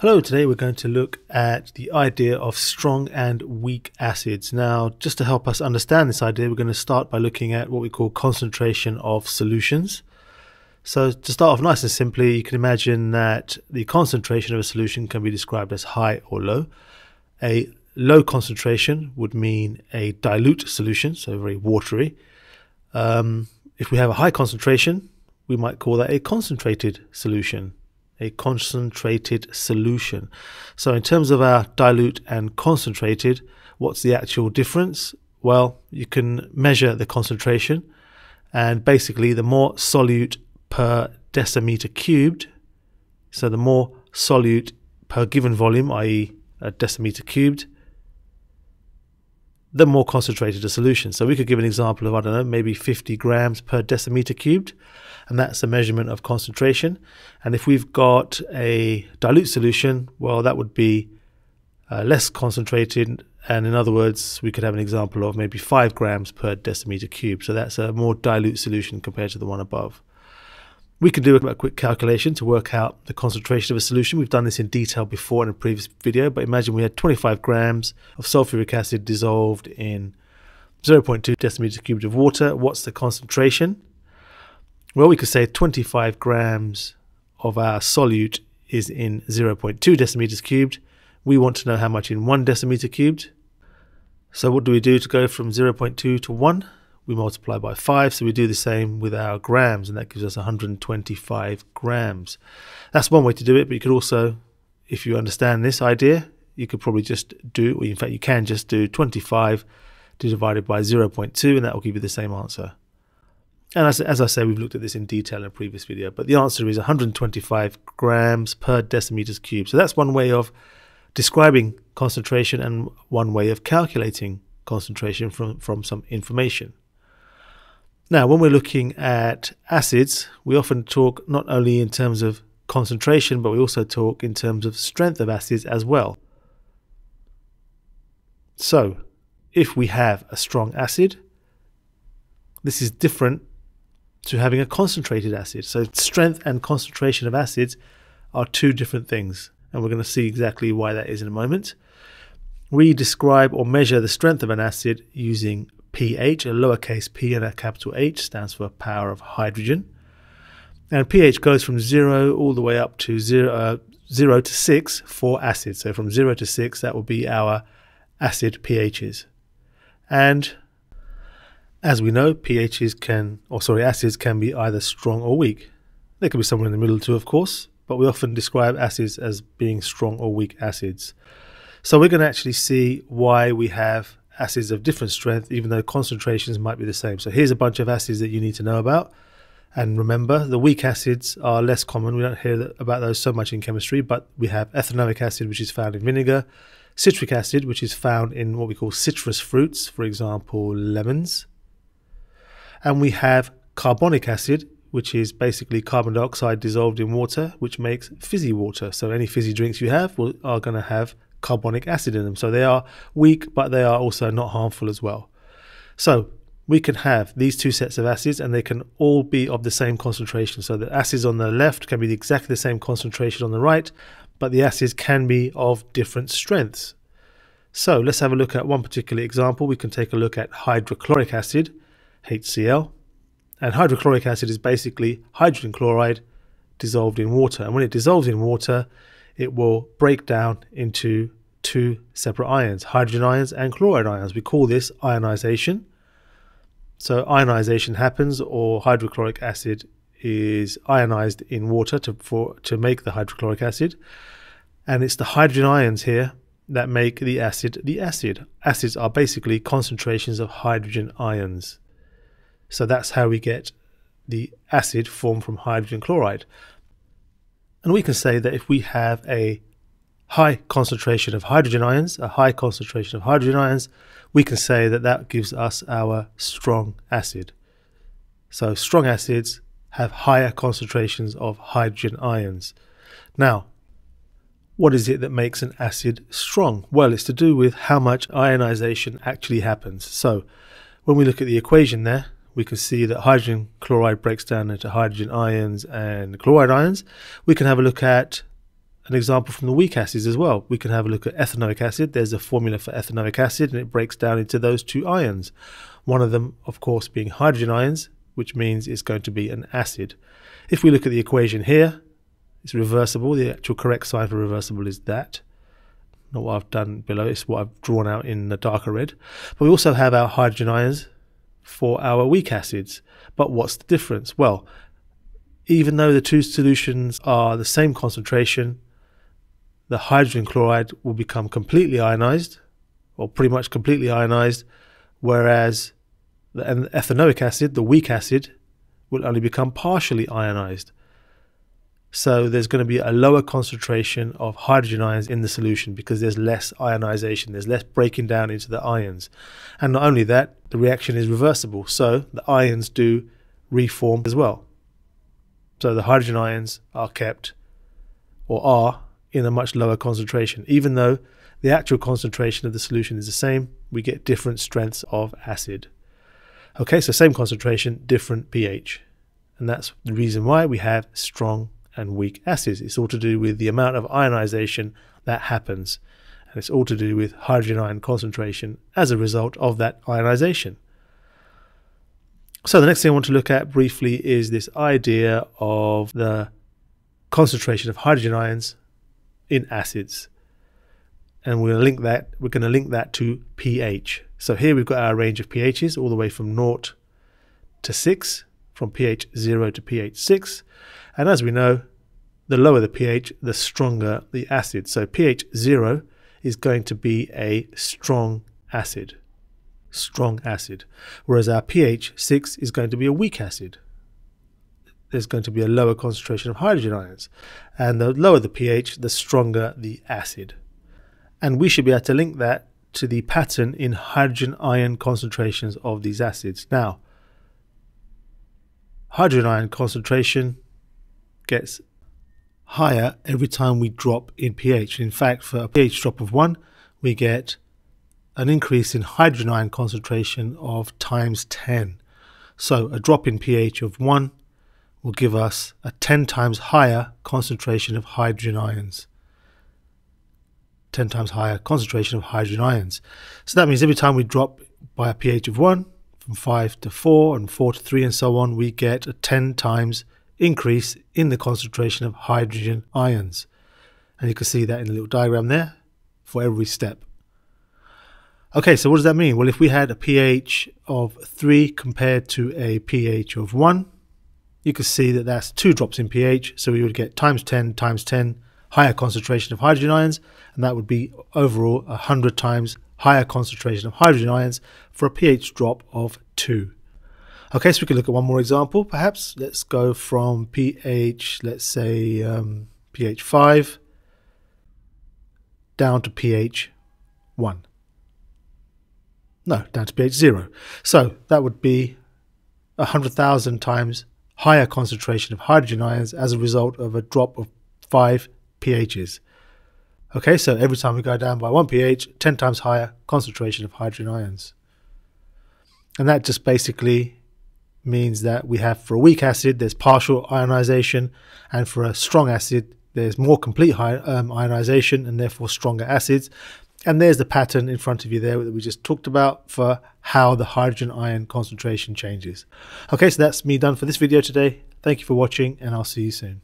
Hello, today we're going to look at the idea of strong and weak acids. Now, just to help us understand this idea, we're going to start by looking at what we call concentration of solutions. So, to start off nice and simply, you can imagine that the concentration of a solution can be described as high or low. A low concentration would mean a dilute solution, so very watery. Um, if we have a high concentration, we might call that a concentrated solution a concentrated solution. So, in terms of our dilute and concentrated, what's the actual difference? Well, you can measure the concentration, and basically, the more solute per decimeter cubed, so the more solute per given volume, i.e., a decimeter cubed, the more concentrated a solution. So we could give an example of, I don't know, maybe 50 grams per decimeter cubed, and that's a measurement of concentration. And if we've got a dilute solution, well, that would be uh, less concentrated. And in other words, we could have an example of maybe 5 grams per decimeter cubed. So that's a more dilute solution compared to the one above. We can do a quick calculation to work out the concentration of a solution. We've done this in detail before in a previous video, but imagine we had 25 grams of sulfuric acid dissolved in 0.2 decimeters cubed of water. What's the concentration? Well, we could say 25 grams of our solute is in 0.2 decimeters cubed. We want to know how much in 1 decimeter cubed. So what do we do to go from 0.2 to 1? We multiply by 5. So we do the same with our grams, and that gives us 125 grams. That's one way to do it, but you could also, if you understand this idea, you could probably just do, or in fact, you can just do 25 divided by 0.2, and that will give you the same answer. And as, as I say, we've looked at this in detail in a previous video, but the answer is 125 grams per decimeters cubed. So that's one way of describing concentration and one way of calculating concentration from, from some information. Now, when we're looking at acids, we often talk not only in terms of concentration, but we also talk in terms of strength of acids as well. So, if we have a strong acid, this is different to having a concentrated acid. So, strength and concentration of acids are two different things, and we're going to see exactly why that is in a moment. We describe or measure the strength of an acid using pH, a lowercase p and a capital H stands for power of hydrogen. And pH goes from 0 all the way up to 0, uh, 0 to 6 for acids. So from 0 to 6, that will be our acid pHs. And as we know, pHs can, or sorry, acids can be either strong or weak. They could be somewhere in the middle too, of course, but we often describe acids as being strong or weak acids. So we're going to actually see why we have acids of different strength, even though concentrations might be the same. So here's a bunch of acids that you need to know about. And remember, the weak acids are less common. We don't hear about those so much in chemistry, but we have ethanoic acid, which is found in vinegar, citric acid, which is found in what we call citrus fruits, for example, lemons. And we have carbonic acid, which is basically carbon dioxide dissolved in water, which makes fizzy water. So any fizzy drinks you have will, are going to have carbonic acid in them. So they are weak, but they are also not harmful as well. So we can have these two sets of acids and they can all be of the same concentration. So the acids on the left can be exactly the same concentration on the right, but the acids can be of different strengths. So let's have a look at one particular example. We can take a look at hydrochloric acid, HCl. And hydrochloric acid is basically hydrogen chloride dissolved in water. And when it dissolves in water, it will break down into two separate ions, hydrogen ions and chloride ions. We call this ionization. So ionization happens or hydrochloric acid is ionized in water to, for, to make the hydrochloric acid. And it's the hydrogen ions here that make the acid the acid. Acids are basically concentrations of hydrogen ions. So that's how we get the acid formed from hydrogen chloride. And we can say that if we have a high concentration of hydrogen ions, a high concentration of hydrogen ions, we can say that that gives us our strong acid. So strong acids have higher concentrations of hydrogen ions. Now, what is it that makes an acid strong? Well, it's to do with how much ionization actually happens. So, when we look at the equation there, we can see that hydrogen chloride breaks down into hydrogen ions and chloride ions. We can have a look at an example from the weak acids as well. We can have a look at ethanoic acid. There's a formula for ethanoic acid, and it breaks down into those two ions. One of them, of course, being hydrogen ions, which means it's going to be an acid. If we look at the equation here, it's reversible. The actual correct sign for reversible is that. Not what I've done below, it's what I've drawn out in the darker red. But we also have our hydrogen ions for our weak acids. But what's the difference? Well, even though the two solutions are the same concentration, the hydrogen chloride will become completely ionized, or pretty much completely ionized, whereas the ethanoic acid, the weak acid, will only become partially ionized. So there's going to be a lower concentration of hydrogen ions in the solution because there's less ionization, there's less breaking down into the ions. And not only that, the reaction is reversible, so the ions do reform as well. So the hydrogen ions are kept or are in a much lower concentration. Even though the actual concentration of the solution is the same, we get different strengths of acid. Okay, so same concentration, different pH. And that's the reason why we have strong and weak acids. It's all to do with the amount of ionization that happens. And it's all to do with hydrogen ion concentration as a result of that ionization. So the next thing I want to look at briefly is this idea of the concentration of hydrogen ions in acids. And we're going to link that we're going to link that to pH. So here we've got our range of pHs all the way from 0 to 6, from pH 0 to pH 6. And as we know, the lower the pH, the stronger the acid. So pH 0 is going to be a strong acid. Strong acid. Whereas our pH 6 is going to be a weak acid. There's going to be a lower concentration of hydrogen ions. And the lower the pH, the stronger the acid. And we should be able to link that to the pattern in hydrogen ion concentrations of these acids. Now, hydrogen ion concentration gets higher every time we drop in pH. In fact, for a pH drop of 1, we get an increase in hydrogen ion concentration of times 10. So a drop in pH of 1 will give us a 10 times higher concentration of hydrogen ions. 10 times higher concentration of hydrogen ions. So that means every time we drop by a pH of 1, from 5 to 4 and 4 to 3 and so on, we get a 10 times increase in the concentration of hydrogen ions. And you can see that in the little diagram there for every step. Okay, so what does that mean? Well, if we had a pH of 3 compared to a pH of 1, you can see that that's two drops in pH. So we would get times 10 times 10 higher concentration of hydrogen ions, and that would be overall 100 times higher concentration of hydrogen ions for a pH drop of 2. Okay, so we can look at one more example, perhaps. Let's go from pH, let's say um, pH 5 down to pH 1. No, down to pH 0. So that would be 100,000 times higher concentration of hydrogen ions as a result of a drop of 5 pHs. Okay, so every time we go down by 1 pH, 10 times higher concentration of hydrogen ions. And that just basically means that we have for a weak acid, there's partial ionization, and for a strong acid, there's more complete um, ionization and therefore stronger acids. And there's the pattern in front of you there that we just talked about for how the hydrogen ion concentration changes. Okay, so that's me done for this video today. Thank you for watching, and I'll see you soon.